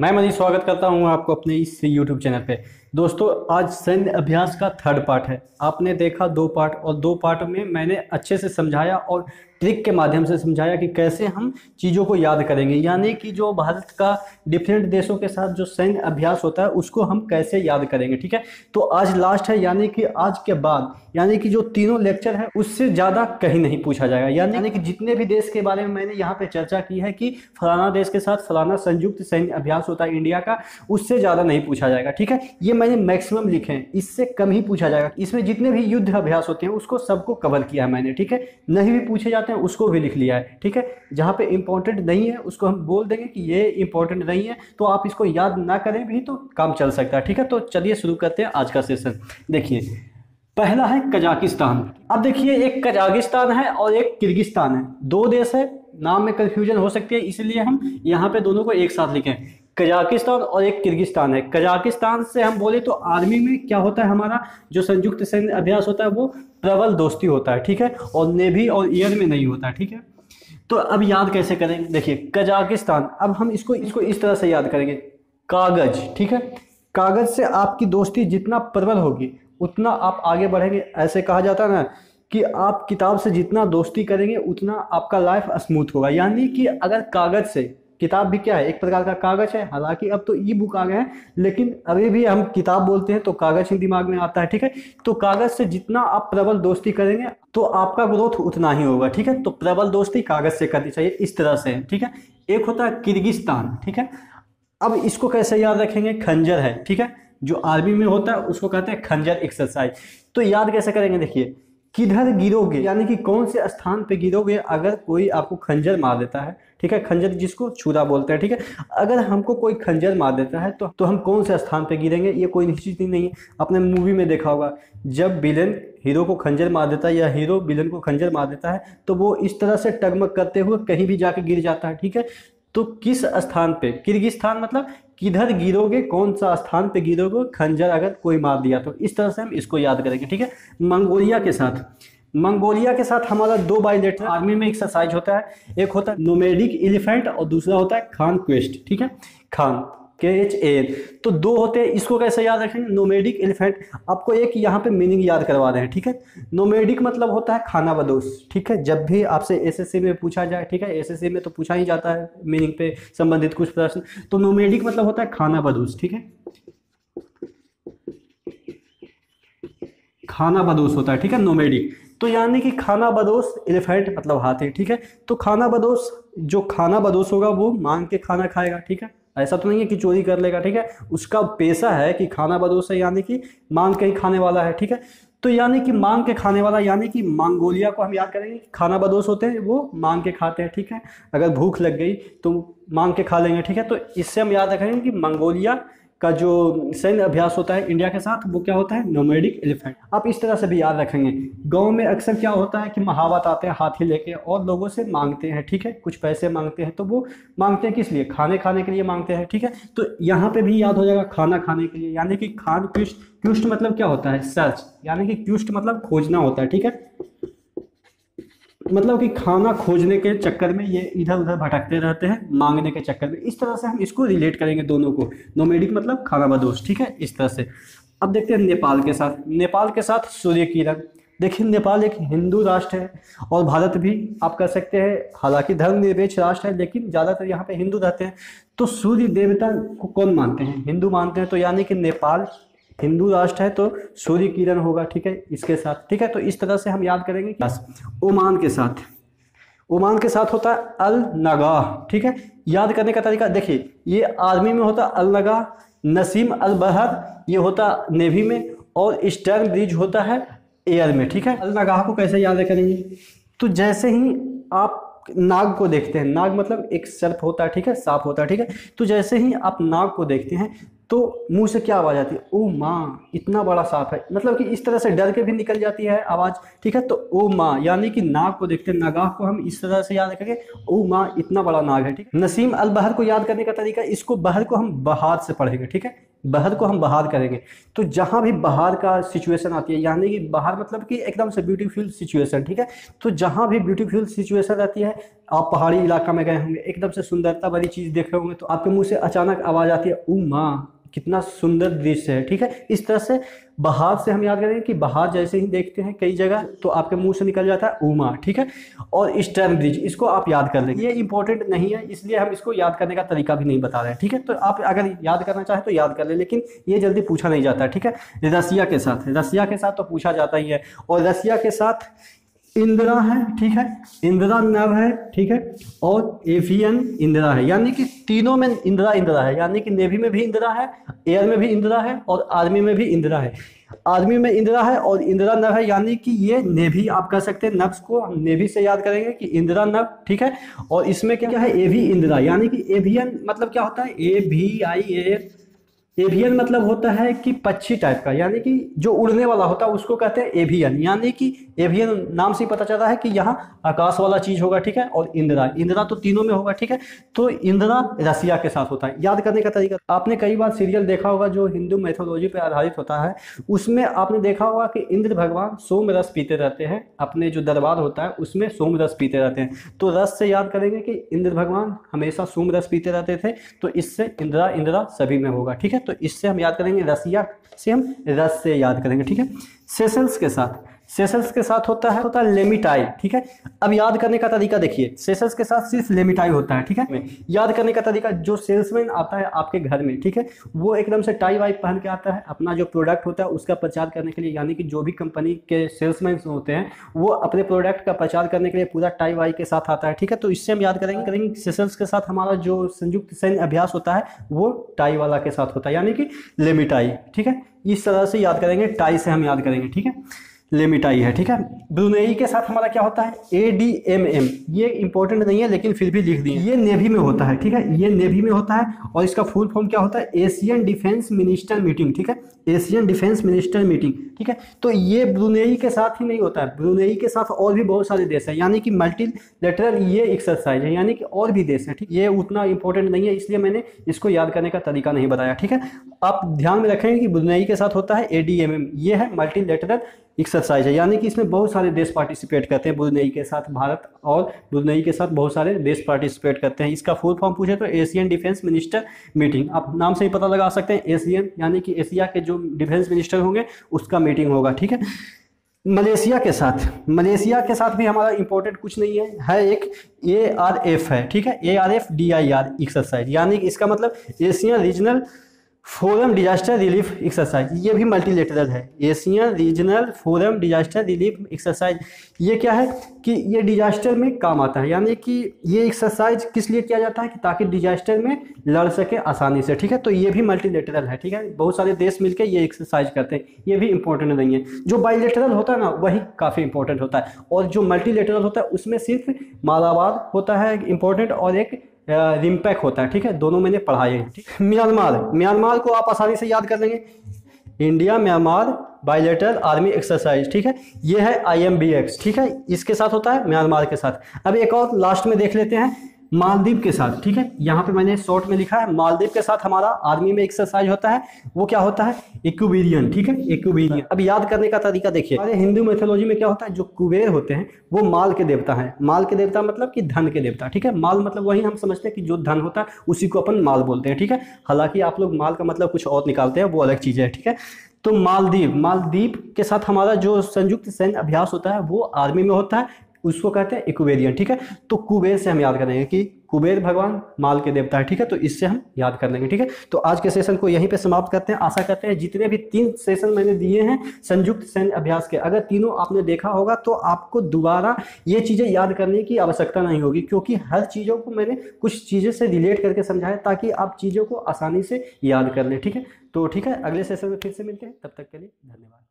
मैं मनीष स्वागत करता हूँ आपको अपने इस YouTube चैनल पे। दोस्तों, आज सैन्य अभ्यास का थर्ड पार्ट है। आपने देखा दो पार्ट और दो पार्ट में मैंने अच्छे से समझाया और ट्रिक के माध्यम से समझाया कि कैसे हम चीज़ों को याद करेंगे। यानी कि जो भारत का डिफरेंट देशों के साथ जो सैन्य अभ्यास होता है, उसको हम कैसे याद करेंगे, ठीक है? तो आज लास्ट है, यानी कि आज के बाद, यानी कि जो तीनों लेक्चर है, उससे ज़्यादा कहीं नहीं पूछा जाएगा। यानी कि जितने भी देश के बारे में मैंने यहाँ पे चर्चा की है कि फलाना देश के साथ फलाना संयुक्त सैन्य अभ्यास होता है इंडिया का, उससे ज़्यादा नहीं पूछा जाएगा, ठीक है? ये मैंने मैक्सिमम लिखे हैं, इससे कम ही पूछा जाएगा। इसमें जितने भी युद्ध अभ्यास होते हैं, उसको सबको कवर किया है मैंने, ठीक है? नहीं भी पूछे जाते हैं, उसको भी लिख लिया है, ठीक है? जहाँ पे इंपॉर्टेंट नहीं है, उसको हम बोल देंगे कि ये इंपॉर्टेंट नहीं है तो आप इसको याद ना करें, भी तो काम चल सकता है, ठीक है? तो चलिए शुरू करते हैं आज का सेशन देखिए, पहला है कजाकिस्तान। अब देखिए, एक कजाकिस्तान है और एक किर्गिस्तान है। दो देश है, नाम में कंफ्यूजन हो सकती है, इसलिए हम यहाँ पे दोनों को एक साथ लिखें। कजाकिस्तान और एक किर्गिस्तान है। कजाकिस्तान से हम बोले तो आर्मी में क्या होता है हमारा? जो संयुक्त सैन्य अभ्यास होता है वो प्रबल दोस्ती होता है, ठीक है? और नेवी और एयर में नहीं होता, ठीक है? तो अब याद कैसे करेंगे देखिए, कजाकिस्तान, अब हम इसको इसको इस तरह से याद करेंगे। कागज़, ठीक है? कागज़ से आपकी दोस्ती जितना प्रबल होगी, उतना आप आगे बढ़ेंगे। ऐसे कहा जाता है ना कि आप किताब से जितना दोस्ती करेंगे, उतना आपका लाइफ स्मूथ होगा। यानी कि अगर कागज़ से किताब भी क्या है? एक प्रकार का कागज़ है। हालाँकि अब तो ई बुक आ गए हैं, लेकिन अभी भी हम किताब बोलते हैं तो कागज़ ही दिमाग में आता है, ठीक है? तो कागज़ से जितना आप प्रबल दोस्ती करेंगे तो आपका ग्रोथ उतना ही होगा, ठीक है? तो प्रबल दोस्ती कागज़ से करनी चाहिए, इस तरह से, ठीक है? एक होता है किर्गिस्तान, ठीक है? अब इसको कैसे याद रखेंगे? खंजर है, ठीक है? जो आर्मी में होता है, उसको कहते हैं खंजर एक्सरसाइज। तो याद कैसे करेंगे? देखिए किधर गिरोगे? यानी कि कौन से स्थान पे गिरोगे अगर कोई आपको खंजर मार देता है? ठीक है खंजर जिसको छुरा बोलते हैं ठीक है? अगर हमको कोई खंजर मार देता है तो तो हम कौन से स्थान पे गिरेंगे? ये कोई निश्चित नहीं है। आपने मूवी में देखा होगा जब विलन हीरो को खंजर मार देता है या हीरो विलन को खंजर मार देता है तो वो इस तरह से टगमग करते हुए कहीं भी जाके गिर जाता है ठीक है? तो किस स्थान पे? किर्गिस्तान मतलब किधर गिरोगे, कौन सा स्थान पे गिरोगे? खंजर अगर कोई मार दिया तो। इस तरह से हम इसको याद करेंगे, ठीक है? मंगोलिया के साथ। मंगोलिया के साथ हमारा दो बायोलेटर, आर्मी में एक्सरसाइज होता है। एक होता है नोमेडिक एलिफेंट और दूसरा होता है खान क्वेस्ट, ठीक है? खान। के एच ए तो दो होते हैं, इसको कैसे याद रखेंगे? नोमेडिक एलिफेंट आपको एक यहाँ पे मीनिंग याद करवा रहे हैं, ठीक है? नोमेडिक मतलब होता है खाना बदोश, ठीक है? जब भी आपसे एसएससी में पूछा जाए, ठीक है? एसएससी में तो पूछा ही जाता है मीनिंग पे संबंधित कुछ प्रश्न। तो नोमेडिक मतलब होता है खाना बदोश, ठीक है? खाना बदोश होता है, ठीक है? नोमेडिक तो यानी कि खाना बदोश एलिफेंट मतलब हाथी, ठीक है? तो खाना बदोश, जो खाना बदोश होगा वो मांग के खाना खाएगा, ठीक है? ऐसा तो नहीं है कि चोरी कर लेगा, ठीक है? उसका पेशा है कि खाना बदोश है, यानी कि मांग के ही खाने वाला है, ठीक है? तो यानी कि मांग के खाने वाला, यानी कि मांगोलिया को हम याद करेंगे खाना बदोश होते हैं, वो मांग के खाते हैं, ठीक है? अगर भूख लग गई तो मांग के खा लेंगे, ठीक है? तो इससे हम याद रखेंगे कि मंगोलिया का जो सैन्य अभ्यास होता है इंडिया के साथ, वो क्या होता है? नोमेडिक एलिफेंट आप इस तरह से भी याद रखेंगे। गाँव में अक्सर क्या होता है कि महावत आते हैं, हाथी लेके और लोगों से मांगते हैं, ठीक है? कुछ पैसे मांगते हैं तो वो मांगते हैं किस लिए? खाने खाने के लिए मांगते हैं, ठीक है? तो यहाँ पे भी याद हो जाएगा खाना खाने के लिए, यानी कि खान क्युष्ट क्युष्ट मतलब क्या होता है? सर्च, यानी कि क्युष्ट मतलब खोजना होता है, ठीक है? मतलब कि खाना खोजने के चक्कर में ये इधर उधर भटकते रहते हैं, मांगने के चक्कर में। इस तरह से हम इसको रिलेट करेंगे दोनों को। नोमेडिक मतलब खाना बदोश ठीक है? इस तरह से। अब देखते हैं नेपाल के साथ। नेपाल के साथ सूर्य किरण देखिए, नेपाल एक हिंदू राष्ट्र है और भारत भी आप कह सकते हैं, हालाँकि धर्मनिरपेक्ष राष्ट्र है, लेकिन ज़्यादातर यहाँ पे हिंदू रहते हैं। तो सूर्य देवता को कौन मानते हैं? हिंदू मानते हैं तो यानी कि नेपाल हिंदू राष्ट्र है तो सूर्य किरण होगा, ठीक है, इसके साथ, ठीक है तो इस तरह से हम याद करेंगे ओमान के साथ, ओमान के साथ होता है अल नगाह ठीक है, याद करने का तरीका, देखिए, ये आर्मी में होता अल नगाह नसीम अल बहर, ये होता नेवी में, और स्टर्न ब्रिज होता है एयर में, ठीक है, अल नगाह को कैसे याद करेंगे तो जैसे ही आप नाग को देखते हैं, नाग मतलब एक सर्प होता है, ठीक है, सांप होता है, ठीक है तो जैसे ही आप नाग को देखते हैं तो मुँह से क्या आवाज़ आती है? ओ माँ, इतना बड़ा सांप है। मतलब कि इस तरह से डर के भी निकल जाती है आवाज़, ठीक है? तो ओ माँ, यानी कि नाग को देखते हैं। नागाह को हम इस तरह से याद रखेंगे, ओ माँ, इतना बड़ा नाग है, ठीक नसीम अल बहर को याद करने का तरीका, इसको बहर को हम बहार से पढ़ेंगे, ठीक है? बहर को हम बहार करेंगे। तो जहाँ भी बाहर का सिचुएशन आती है, यानी कि बाहर मतलब कि एकदम से ब्यूटीफुल सिचुएशन ठीक है? तो जहाँ भी ब्यूटीफुल सिचुएशन रहती है, आप पहाड़ी इलाका में गए होंगे, एकदम से सुंदरता वाली चीज़ देख रहे होंगे तो आपके मुँह से अचानक आवाज़ आती है ऊ माँ कितना सुंदर दृश्य है, ठीक है? इस तरह से बाहर से हम याद करेंगे कि बाहर जैसे ही देखते हैं कई जगह तो आपके मुँह से निकल जाता है उमा, ठीक है? और स्टर्न ब्रिज, इसको आप याद कर लेंगे। ये इंपॉर्टेंट नहीं है, इसलिए हम इसको याद करने का तरीका भी नहीं बता रहे हैं, ठीक है? तो आप अगर याद करना चाहें तो याद कर ले, लेकिन ये जल्दी पूछा नहीं जाता, ठीक है? रसिया के साथ, रसिया के साथ तो पूछा जाता ही है, और रसिया के साथ इंदिरा है, ठीक है? इंदिरा नव है, ठीक है? और एवियन इंदिरा है। यानी कि तीनों में इंदिरा इंदिरा है। यानी कि नेवी में भी इंदिरा है, एयर में भी इंदिरा है और आर्मी में भी इंदिरा है। आर्मी में इंदिरा है और इंदिरा नव है। यानी कि ये नेवी, आप कह सकते हैं नव्स को हम नेवी से याद करेंगे कि इंदिरा नव ठीक है? और इसमें क्या है? एवी इंदिरा। यानी कि एवियन मतलब क्या होता है? A V I A avian मतलब होता है कि पक्षी टाइप का, यानी कि जो उड़ने वाला होता है उसको कहते हैं एवियन यानी कि एवियन नाम से पता चलता है कि यहाँ आकाश वाला चीज़ होगा, ठीक है, और इंदिरा। इंदिरा तो तीनों में होगा, ठीक है तो इंदिरा रसिया के साथ होता है। याद करने का तरीका, आपने कई बार सीरियल देखा होगा जो हिंदू मैथोलॉजी पर आधारित होता है, उसमें आपने देखा होगा कि इंद्र भगवान सोम रस पीते रहते हैं, अपने जो दरबार होता है उसमें सोम रस पीते रहते हैं। तो रस से याद करेंगे कि इंद्र भगवान हमेशा सोम रस पीते रहते थे तो इससे इंदिरा इंदिरा सभी में होगा, ठीक है। तो इससे हम याद करेंगे रसिया से हम रस से याद करेंगे, ठीक है? सेशल्स के साथ। सेशल्स के साथ होता है होता है लेमिटाई ठीक है? अब याद करने का तरीका देखिए। सेशल्स के साथ सिर्फ़ लेमिटाई होता है ठीक है? याद करने का तरीका जो सेल्समैन आता है आपके घर में ठीक है? वो एकदम से टाई वाई पहन के आता है अपना जो प्रोडक्ट होता है उसका प्रचार करने के लिए यानी कि जो भी कंपनी के सेल्समैन होते हैं वो अपने प्रोडक्ट का प्रचार करने के लिए पूरा टाई वाई के साथ आता है ठीक है? तो इससे हम याद करेंगे करेंगे सेशल्स के साथ हमारा जो संयुक्त सैन्य अभ्यास होता है वो टाई वाला के साथ होता है यानी कि लेमिटाई ठीक है? इस तरह से याद करेंगे टाई से हम याद करेंगे ठीक है? लेमिटाई है, ठीक है? ब्रुनेई के साथ हमारा क्या होता है? ए डी एम एम ये इंपॉर्टेंट नहीं है, लेकिन फिर भी लिख दिए। ये नेवी में होता है, ठीक है? ये नेवी में होता है, और इसका फुल फॉर्म क्या होता है? एशियन डिफेंस मिनिस्टर मीटिंग ठीक है? एशियन डिफेंस मिनिस्टर मीटिंग ठीक है? तो ये ब्रुनेई के साथ ही नहीं होता है। ब्रुनेई के साथ और भी बहुत सारे देश हैं, यानी कि मल्टी लेटरल ये एक्सरसाइज है, यानी कि और भी देश हैं, ठीक? ये उतना इंपॉर्टेंट नहीं है, इसलिए मैंने इसको याद करने का तरीका नहीं बताया, ठीक है? आप ध्यान में रखेंगे कि ब्रुनेई के साथ होता है ए डी एम एम ये है मल्टी लेटरल एक्सरसाइज है। यानी कि इसमें बहुत सारे देश पार्टिसिपेट करते हैं बुधनई के साथ भारत और बुधनई के साथ बहुत सारे देश पार्टिसिपेट करते हैं। इसका फुल फॉर्म पूछे तो एशियन डिफेंस मिनिस्टर मीटिंग आप नाम से ही पता लगा सकते हैं एशियन यानी कि एशिया के जो डिफेंस मिनिस्टर होंगे, उसका मीटिंग होगा, ठीक है? मलेशिया के साथ। मलेशिया के साथ भी हमारा इंपॉर्टेंट कुछ नहीं है। है एक ए आर एफ़ है, ठीक है? A R F D I R exercise यानी कि इसका मतलब Asian regional forum disaster relief exercise ये भी मल्टीलेटरल है। Asian regional forum disaster relief exercise ये क्या है कि ये डिजास्टर में काम आता है। यानी कि ये एक्सरसाइज किस लिए किया जाता है कि ताकि डिजास्टर में लड़ सके आसानी से, ठीक है? तो ये भी मल्टीलेटरल है, ठीक है? बहुत सारे देश मिलकर ये एक्सरसाइज करते हैं। ये भी इंपॉर्टेंट नहीं है। जो बाईलेटरल होता है ना, वही काफ़ी इंपॉर्टेंट होता है। और जो मल्टीलेटरल होता है, उसमें सिर्फ़ मालाबार होता है इंपॉर्टेंट और एक रिम्पैक होता है, ठीक है? दोनों मैंने पढ़ाए हैं, ठीक? म्यांमार म्यांमार को आप आसानी से याद कर लेंगे। India, Myanmar bilateral army exercise ठीक है? ये है आई एम बी एक्स ठीक है? इसके साथ होता है म्यांमार के साथ। अब एक और लास्ट में देख लेते हैं। मालदीव के साथ, ठीक है? यहाँ पे मैंने शॉर्ट में लिखा है मालदीव के साथ हमारा आर्मी में एक्सरसाइज होता है। वो क्या होता है? इक्विबियन ठीक है? इक्विबियन अब याद करने का तरीका देखिए। हमारे हिंदू मैथोलॉजी में क्या होता है? जो कुबेर होते हैं, वो माल के देवता हैं। माल के देवता मतलब कि धन के देवता, ठीक है? माल मतलब वही हम समझते हैं कि जो धन होता है, उसी को अपन माल बोलते हैं, ठीक है? हालाँकि आप लोग माल का मतलब कुछ और निकालते हैं, वो अलग चीज़ है, ठीक है? तो मालदीव मालदीव के साथ हमारा जो संयुक्त सैन्य अभ्यास होता है, वो आर्मी में होता है उसको कहते हैं इक्वेरियन ठीक है? तो कुबेर से हम याद करेंगे कि कुबेर भगवान, माल के देवता है, ठीक है? तो इससे हम याद कर लेंगे, ठीक है? तो आज के सेशन को यहीं पे समाप्त करते हैं। आशा करते हैं जितने भी तीन सेशन मैंने दिए हैं, संयुक्त सैन्य अभ्यास के, अगर तीनों आपने देखा होगा तो आपको दोबारा ये चीज़ें याद करने की आवश्यकता नहीं होगी, क्योंकि हर चीज़ों को मैंने कुछ चीज़ें से रिलेट करके समझाया, ताकि आप चीज़ों को आसानी से याद कर लें, ठीक है? तो ठीक है, अगले सेशन में फिर से मिलते हैं। तब तक के लिए धन्यवाद।